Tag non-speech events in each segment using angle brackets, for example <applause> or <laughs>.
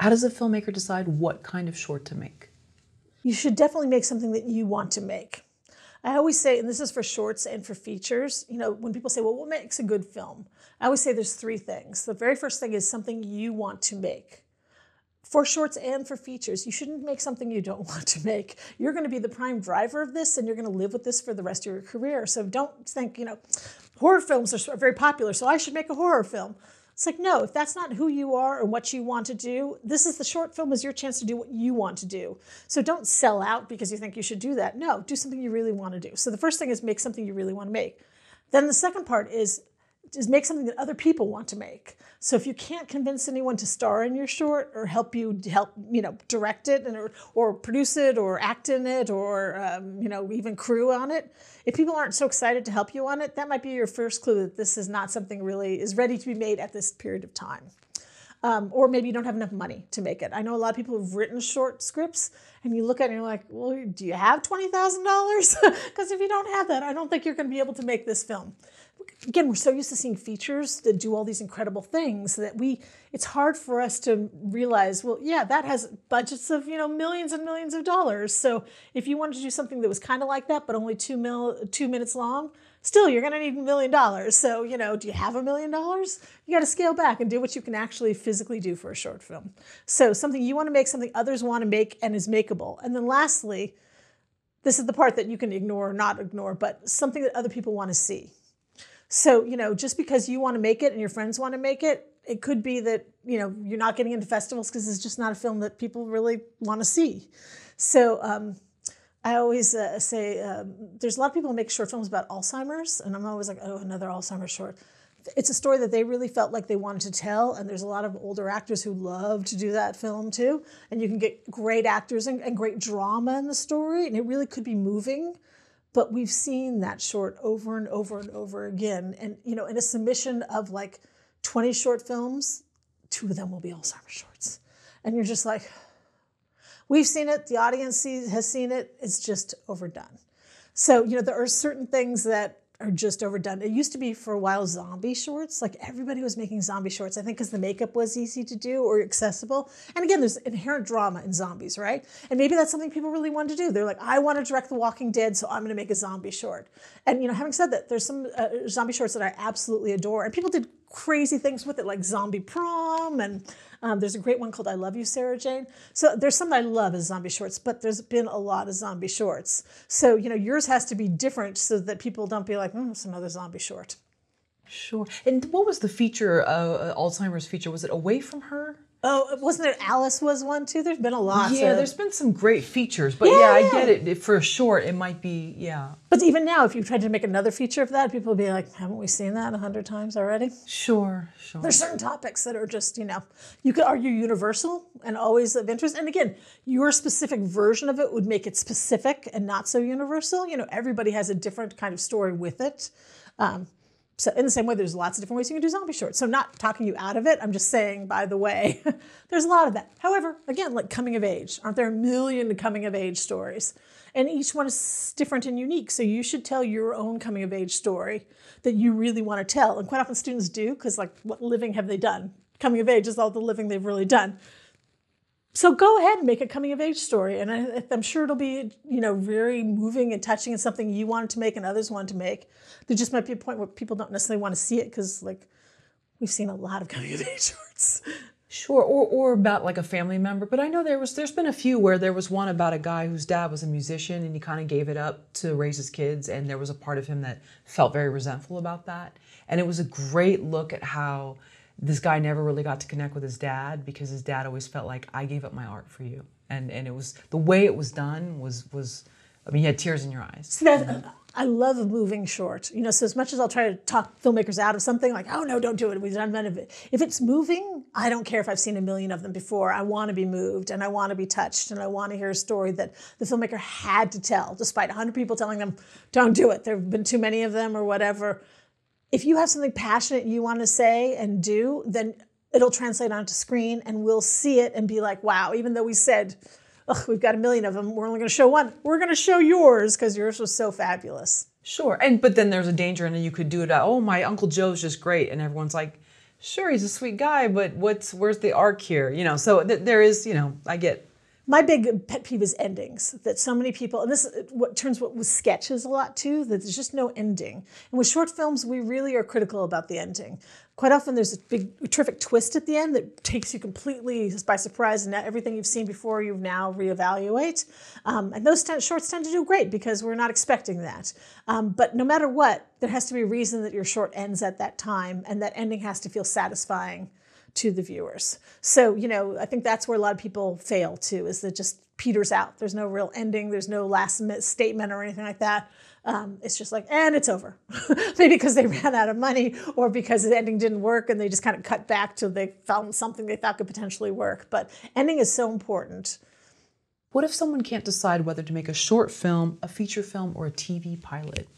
How does a filmmaker decide what kind of short to make? You should definitely make something that you want to make. I always say, and this is for shorts and for features, you know, when people say, well, what makes a good film? I always say there's three things. The very first thing is something you want to make. For shorts and for features, you shouldn't make something you don't <laughs> want to make. You're going to be the prime driver of this and you're going to live with this for the rest of your career. So don't think, you know, horror films are very popular, so I should make a horror film. It's like, no, if that's not who you are and what you want to do, this is the short film is your chance to do what you want to do. So don't sell out because you think you should do that. No, do something you really want to do. So the first thing is make something you really want to make. Then the second part is is make something that other people want to make. So if you can't convince anyone to star in your short or help you help you know direct it and or, or produce it or act in it or um, you know even crew on it, if people aren't so excited to help you on it, that might be your first clue that this is not something really is ready to be made at this period of time. Um, or maybe you don't have enough money to make it. I know a lot of people who've written short scripts, and you look at it and you're like, well, do you have $20,000? Because <laughs> if you don't have that, I don't think you're going to be able to make this film again we're so used to seeing features that do all these incredible things that we it's hard for us to realize well yeah that has budgets of you know millions and millions of dollars so if you wanted to do something that was kind of like that but only two mil two minutes long still you're going to need a million dollars. So you know do you have a million dollars? You got to scale back and do what you can actually physically do for a short film. So something you want to make something others want to make and is makeable. And then lastly this is the part that you can ignore or not ignore but something that other people want to see. So, you know, just because you want to make it and your friends want to make it, it could be that, you know, you're not getting into festivals because it's just not a film that people really want to see. So, um, I always uh, say um, there's a lot of people who make short films about Alzheimer's, and I'm always like, oh, another Alzheimer's short. It's a story that they really felt like they wanted to tell, and there's a lot of older actors who love to do that film too. And you can get great actors and, and great drama in the story, and it really could be moving. But we've seen that short over and over and over again. And, you know, in a submission of like 20 short films, two of them will be Alzheimer's shorts. And you're just like, we've seen it, the audience has seen it, it's just overdone. So, you know, there are certain things that are just overdone. It used to be for a while zombie shorts. Like everybody was making zombie shorts, I think because the makeup was easy to do or accessible. And again, there's inherent drama in zombies, right? And maybe that's something people really want to do. They're like, I want to direct The Walking Dead, so I'm going to make a zombie short. And, you know, having said that, there's some uh, zombie shorts that I absolutely adore. And people did crazy things with it, like zombie prom and um, there's a great one called I Love You, Sarah Jane. So there's some I love as zombie shorts, but there's been a lot of zombie shorts. So, you know, yours has to be different so that people don't be like, mm, it's another zombie short. Sure. And what was the feature, uh, Alzheimer's feature? Was it away from her? Oh, wasn't there Alice was one too? There's been a lot. Yeah, of... there's been some great features, but yeah, yeah, I get it. For a short, it might be yeah. But even now, if you tried to make another feature of that, people would be like, "Haven't we seen that a hundred times already?" Sure, sure. There's certain topics that are just you know you could argue universal and always of interest. And again, your specific version of it would make it specific and not so universal. You know, everybody has a different kind of story with it. Um, so in the same way, there's lots of different ways you can do zombie shorts. So not talking you out of it. I'm just saying, by the way, <laughs> there's a lot of that. However, again, like coming of age, aren't there a million coming of age stories? And each one is different and unique. So you should tell your own coming of age story that you really want to tell. And quite often students do, because like what living have they done? Coming of age is all the living they've really done so go ahead and make a coming of age story and I, am sure it'll be you know very moving and touching and something you wanted to make and others wanted to make. There just might be a point where people don't necessarily want to see it because like we've seen a lot of coming of age shorts. Sure or, or about like a family member but i know there was there's been a few where there was one about a guy whose dad was a musician and he kind of gave it up to raise his kids and there was a part of him that felt very resentful about that. And it was a great look at how this guy never really got to connect with his dad because his dad always felt like I gave up my art for you, and and it was the way it was done was was. I mean, you had tears in your eyes. See, I love moving short. You know, so as much as I'll try to talk filmmakers out of something, like, oh no, don't do it. We've done none of it. If it's moving, I don't care if I've seen a million of them before. I want to be moved and I want to be touched and I want to hear a story that the filmmaker had to tell, despite 100 people telling them, don't do it. There have been too many of them or whatever if you have something passionate you want to say and do, then it'll translate onto screen and we'll see it and be like, wow, even though we said, we've got a million of them, we're only going to show one. We're going to show yours because yours was so fabulous. Sure. And but then there's a danger and you could do it, oh, my Uncle Joe's just great. And everyone's like, sure he's a sweet guy, but what's where's the arc here? You know, so th- there is, you know, I get my big pet peeve is endings that so many people and this is what turns what with sketches a lot too that there's just no ending. And with short films we really are critical about the ending. Quite often there's a big terrific twist at the end that takes you completely by surprise and everything you've seen before you now reevaluate. Um, and those t- shorts tend to do great because we're not expecting that. Um, but no matter what there has to be a reason that your short ends at that time and that ending has to feel satisfying to the viewers. So, you know, I think that's where a lot of people fail too, is that just peters out. There's no real ending, there's no last statement or anything like that. Um, it's just like, and it's over. <laughs> Maybe because they ran out of money or because the ending didn't work and they just kind of cut back till they found something they thought could potentially work. But ending is so important. What if someone can't decide whether to make a short film, a feature film, or a TV pilot?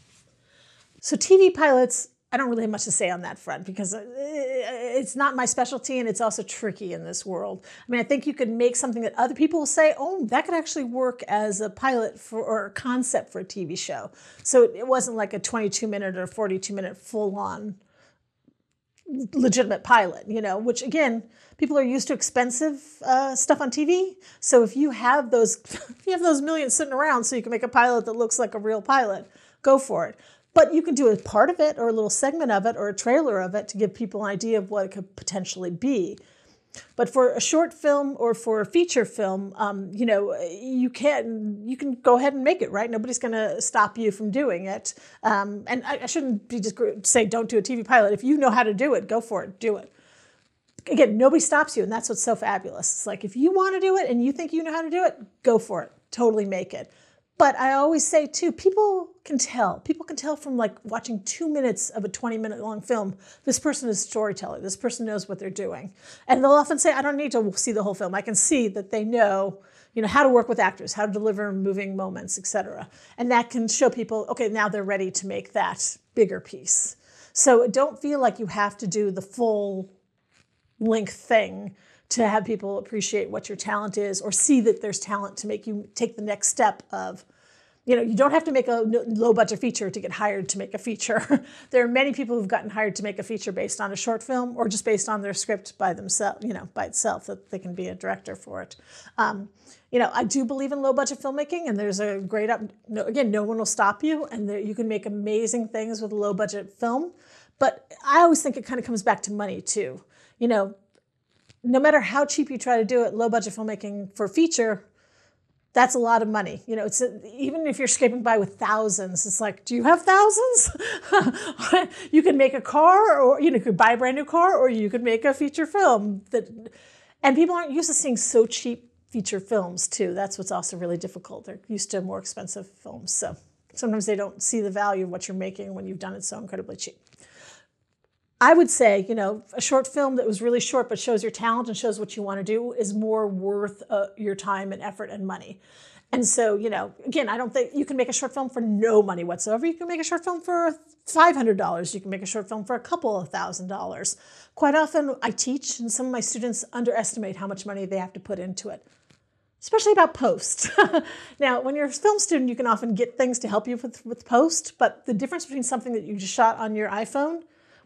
So, TV pilots I don't really have much to say on that front because uh, it's not my specialty and it's also tricky in this world. I mean, I think you could make something that other people will say, oh, that could actually work as a pilot for or a concept for a TV show. So it wasn't like a 22 minute or 42 minute full on legitimate pilot, you know, which again, people are used to expensive uh, stuff on TV. So if you have those, <laughs> if you have those millions sitting around so you can make a pilot that looks like a real pilot, go for it. But you can do a part of it or a little segment of it or a trailer of it to give people an idea of what it could potentially be. But for a short film or for a feature film, um, you know, you can you can go ahead and make it right. Nobody's going to stop you from doing it. Um, and I, I shouldn't be just say don't do a TV pilot. If you know how to do it, go for it. Do it. Again, nobody stops you, and that's what's so fabulous. It's like if you want to do it and you think you know how to do it, go for it. Totally make it. But I always say too, people can tell. People can tell from like watching two minutes of a 20 minute long film, this person is a storyteller. This person knows what they're doing. And they'll often say, I don't need to see the whole film. I can see that they know, you know, how to work with actors, how to deliver moving moments, etc. And that can show people, okay, now they're ready to make that bigger piece. So don't feel like you have to do the full length thing to have people appreciate what your talent is or see that there's talent to make you take the next step of you know you don't have to make a low budget feature to get hired to make a feature. <laughs> There are many people who've gotten hired to make a feature based on a short film or just based on their script by themselves you know by itself that they can be a director for it. Um, you know i do believe in low budget filmmaking and there's a great up no, again no one will stop you and there, you can make amazing things with a low budget film. But i always think it kind of comes back to money too. You know no matter how cheap you try to do it, low budget filmmaking for feature, that's a lot of money. You know, it's a, even if you're scraping by with thousands, it's like, do you have thousands? <laughs> you can make a car, or you know, you could buy a brand new car, or you could make a feature film. That, and people aren't used to seeing so cheap feature films too. That's what's also really difficult. They're used to more expensive films, so sometimes they don't see the value of what you're making when you've done it so incredibly cheap. I would say, you know, a short film that was really short but shows your talent and shows what you want to do is more worth uh, your time and effort and money. And so, you know, again, I don't think you can make a short film for no money whatsoever. You can make a short film for $500. You can make a short film for a couple of thousand dollars. Quite often, I teach, and some of my students underestimate how much money they have to put into it, especially about post. <laughs> now, when you're a film student, you can often get things to help you with, with post, but the difference between something that you just shot on your iPhone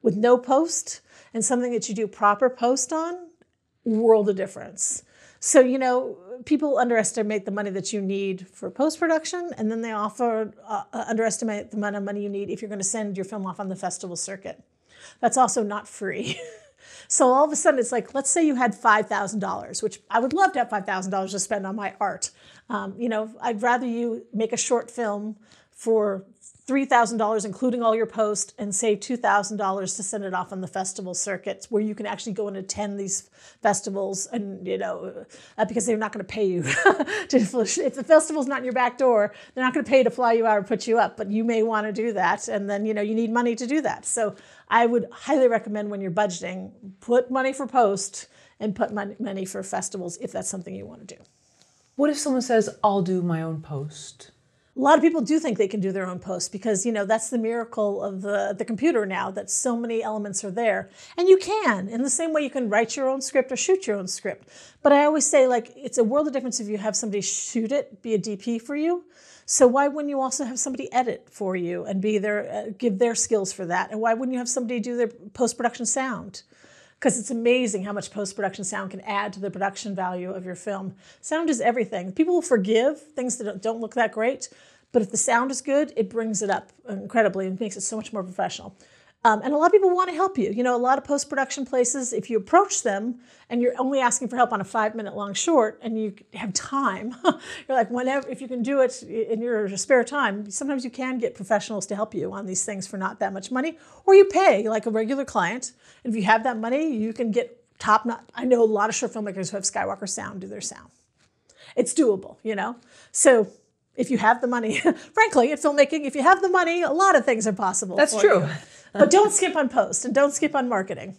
with no post and something that you do proper post on, world of difference. So, you know, people underestimate the money that you need for post production, and then they offer uh, uh, underestimate the amount of money you need if you're going to send your film off on the festival circuit. That's also not free. <laughs> so all of a sudden, it's like, let's say you had five thousand dollars, which I would love to have five thousand dollars to spend on my art. Um, you know, I'd rather you make a short film for $3,000, including all your post, and save $2,000 to send it off on the festival circuits where you can actually go and attend these festivals and, you know, uh, because they're not going to pay you. <laughs> to, if the festival's not in your back door, they're not going to pay to fly you out or put you up, but you may want to do that. And then, you know, you need money to do that. So I would highly recommend when you're budgeting, put money for post and put money for festivals if that's something you want to do. What if someone says, I'll do my own post? A lot of people do think they can do their own posts because you know that's the miracle of the, the computer now that so many elements are there. And you can in the same way you can write your own script or shoot your own script. But i always say like it's a world of difference if you have somebody shoot it be a dp for you. So why wouldn't you also have somebody edit for you and be there uh, give their skills for that? And why wouldn't you have somebody do their post-production sound because it's amazing how much post production sound can add to the production value of your film. Sound is everything. People will forgive things that don't look that great, but if the sound is good, it brings it up incredibly and makes it so much more professional. Um, and a lot of people want to help you. You know, a lot of post production places, if you approach them and you're only asking for help on a five minute long short and you have time, <laughs> you're like, whenever, if you can do it in your spare time, sometimes you can get professionals to help you on these things for not that much money, or you pay like a regular client. And if you have that money, you can get top notch. I know a lot of short filmmakers who have Skywalker Sound do their sound. It's doable, you know? So if you have the money, <laughs> frankly, at filmmaking, if you have the money, a lot of things are possible. That's true. You. But don't skip on post and don't skip on marketing.